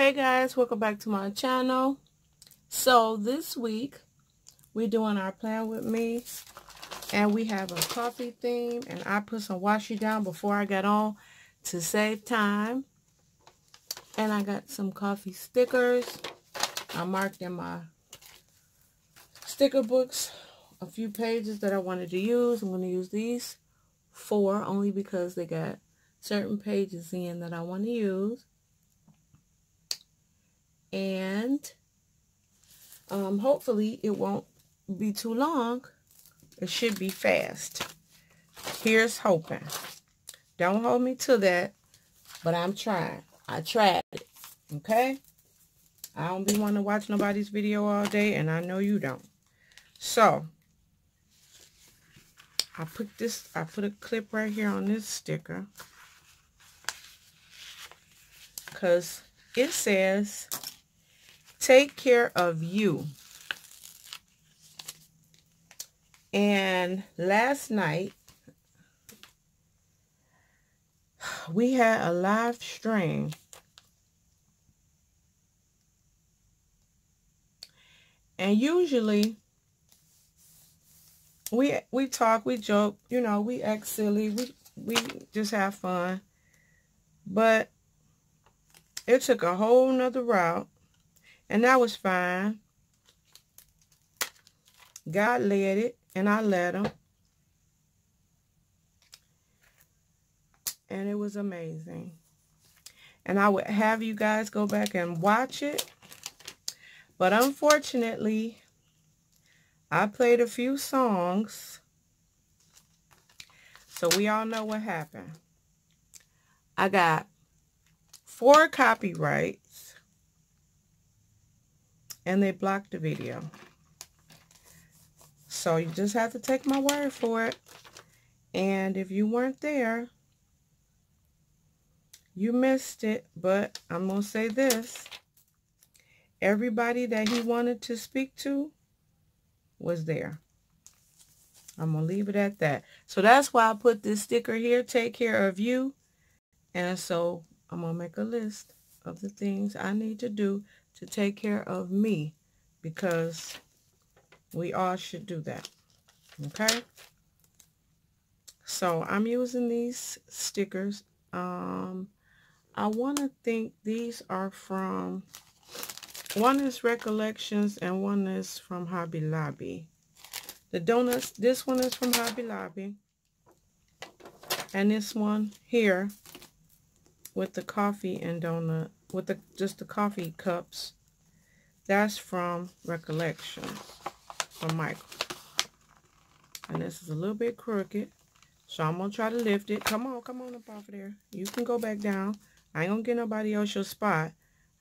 Hey guys, welcome back to my channel. So this week, we're doing our plan with me. And we have a coffee theme. And I put some washi down before I got on to save time. And I got some coffee stickers. I marked in my sticker books a few pages that I wanted to use. I'm going to use these four only because they got certain pages in that I want to use and um, hopefully it won't be too long. It should be fast. Here's hoping. Don't hold me to that, but I'm trying. I tried it, okay? I don't be wanting to watch nobody's video all day, and I know you don't. So, I put this, I put a clip right here on this sticker. Because it says take care of you. And last night, we had a live stream. And usually, we we talk, we joke, you know, we act silly, we we just have fun. But it took a whole nother route and that was fine. God led it, and I let him. And it was amazing. And I would have you guys go back and watch it. But unfortunately, I played a few songs. So we all know what happened. I got four copyrights and they blocked the video. So you just have to take my word for it. And if you weren't there, you missed it. But I'm going to say this. Everybody that he wanted to speak to was there. I'm going to leave it at that. So that's why I put this sticker here, take care of you. And so I'm going to make a list of the things I need to do to take care of me because we all should do that. Okay? So I'm using these stickers. Um, I want to think these are from, one is Recollections and one is from Hobby Lobby. The donuts, this one is from Hobby Lobby. And this one here with the coffee and donut with the just the coffee cups. That's from Recollection from Michael. And this is a little bit crooked. So I'm going to try to lift it. Come on, come on up off of there. You can go back down. I ain't going to get nobody else your spot.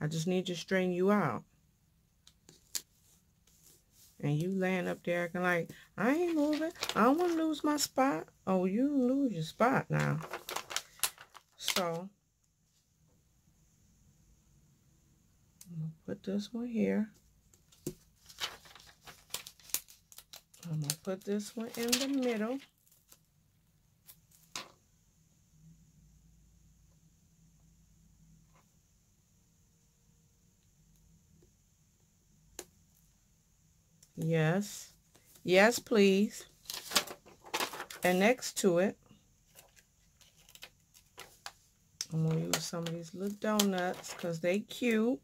I just need to straighten you out. And you laying up there acting like, I ain't moving. I don't want to lose my spot. Oh, you lose your spot now. So, put this one here. I'm going to put this one in the middle. Yes. Yes, please. And next to it, I'm going to use some of these little donuts because they cute.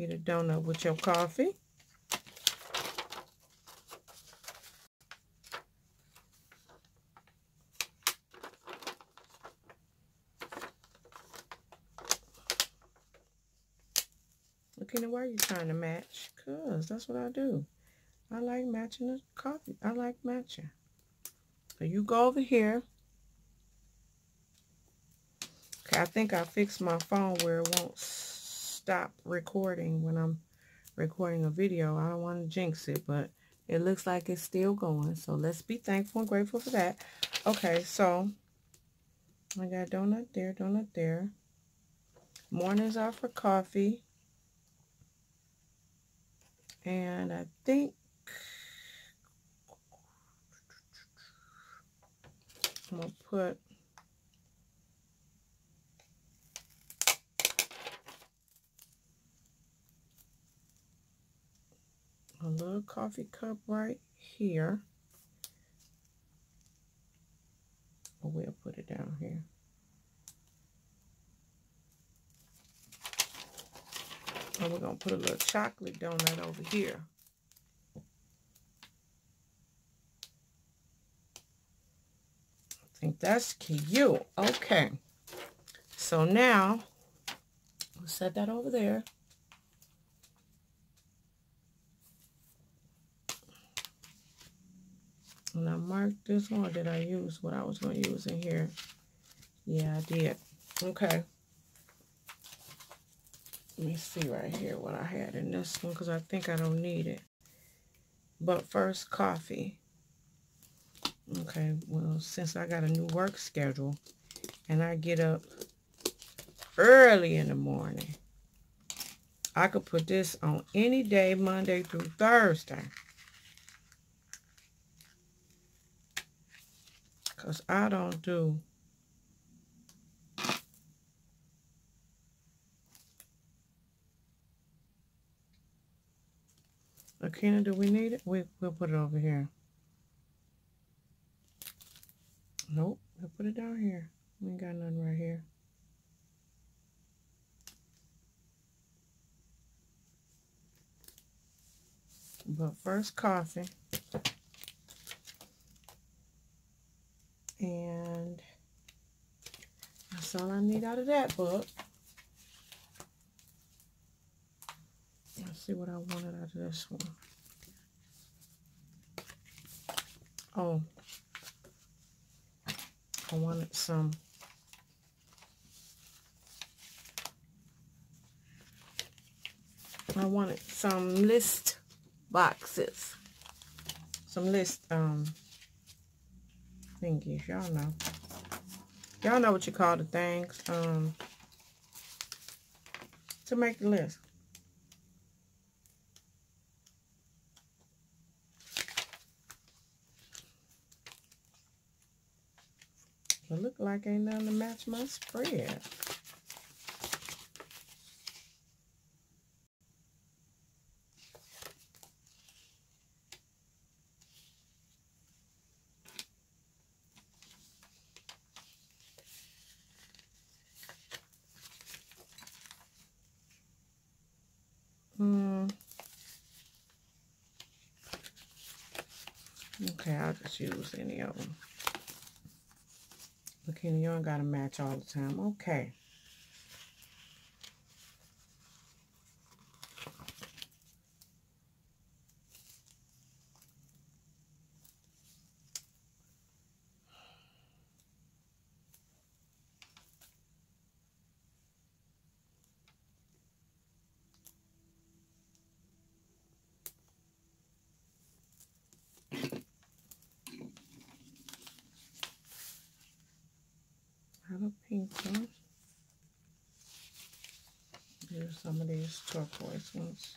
Eat a donut with your coffee. Okay, now why are you trying to match? Because that's what I do. I like matching the coffee. I like matching. So you go over here. Okay, I think I fixed my phone where it won't stop recording when I'm recording a video. I don't want to jinx it, but it looks like it's still going. So let's be thankful and grateful for that. Okay, so I got donut there, donut there. Mornings are for coffee. And I think I'm going to put coffee cup right here. Or we'll put it down here. And we're going to put a little chocolate donut over here. I think that's cute. Okay. So now, we'll set that over there. And I marked this one. did I use what I was going to use in here? Yeah, I did. Okay. Let me see right here what I had in this one because I think I don't need it. But first, coffee. Okay, well, since I got a new work schedule and I get up early in the morning, I could put this on any day, Monday through Thursday. Because I don't do Akina, do we need it? We, we'll put it over here. Nope, we'll put it down here. We ain't got nothing right here. But first coffee. And that's all I need out of that book. Let's see what I wanted out of this one. Oh, I wanted some I wanted some list boxes. Some list um thingies, y'all know. Y'all know what you call the things. Um to make the list. It look like ain't nothing to match my spread. Okay, I'll just use any of them. You don't got to match all the time. Okay. Some of these turquoise ones.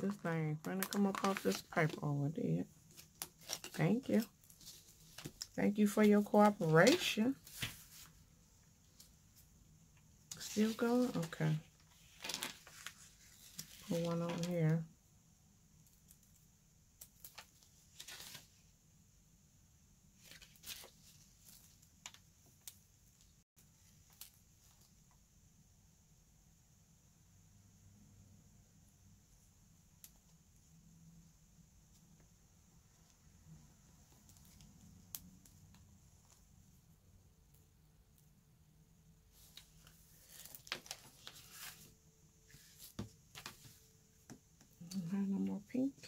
This thing trying to come up off this paper. Oh, it. Thank you. Thank you for your cooperation. Still going? Okay. Put one on here.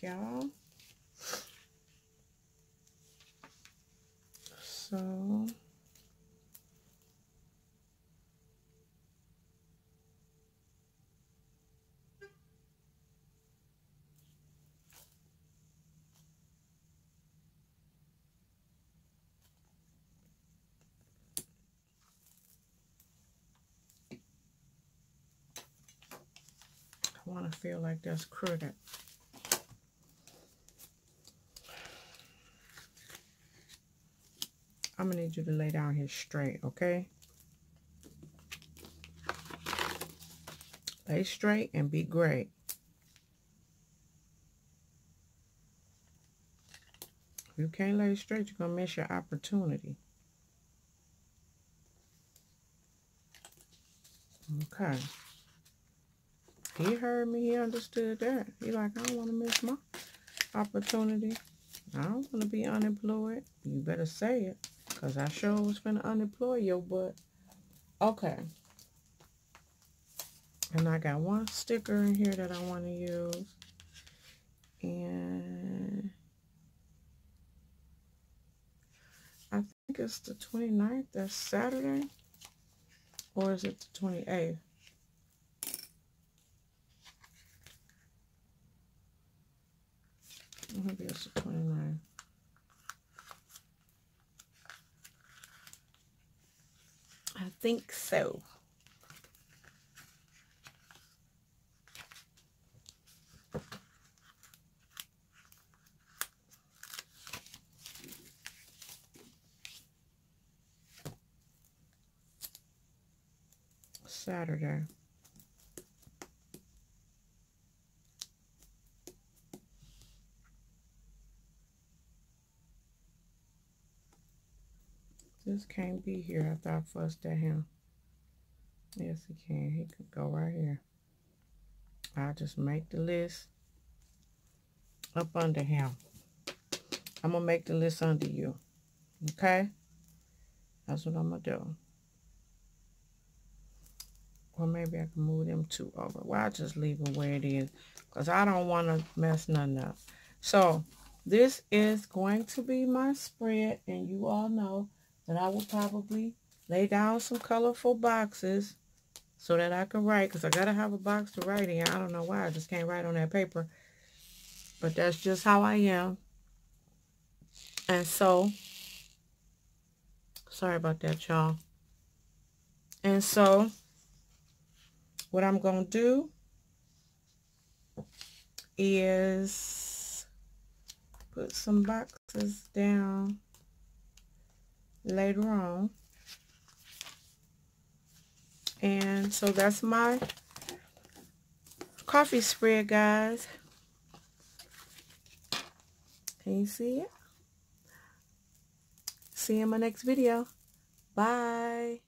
y'all. So I want to feel like that's crooked. I'm going to need you to lay down here straight, okay? Lay straight and be great. If you can't lay straight, you're going to miss your opportunity. Okay. He heard me. He understood that. He like, I don't want to miss my opportunity. I don't want to be unemployed. You better say it. Because I sure was going to unemploy your butt. Okay. And I got one sticker in here that I want to use. And I think it's the 29th. That's Saturday. Or is it the 28th? Maybe it's the 29th. I think so. Saturday. Just can't be here after I fussed at him. Yes, he can. He could go right here. I'll just make the list up under him. I'm going to make the list under you. Okay? That's what I'm going to do. Or maybe I can move them two over. Well, I'll just leave them where it is. Because I don't want to mess nothing up. So, this is going to be my spread. And you all know that I will probably lay down some colorful boxes so that I can write. Because I got to have a box to write in. I don't know why. I just can't write on that paper. But that's just how I am. And so, sorry about that, y'all. And so, what I'm going to do is put some boxes down later on. And so that's my coffee spread, guys. Can you see it? See you in my next video. Bye.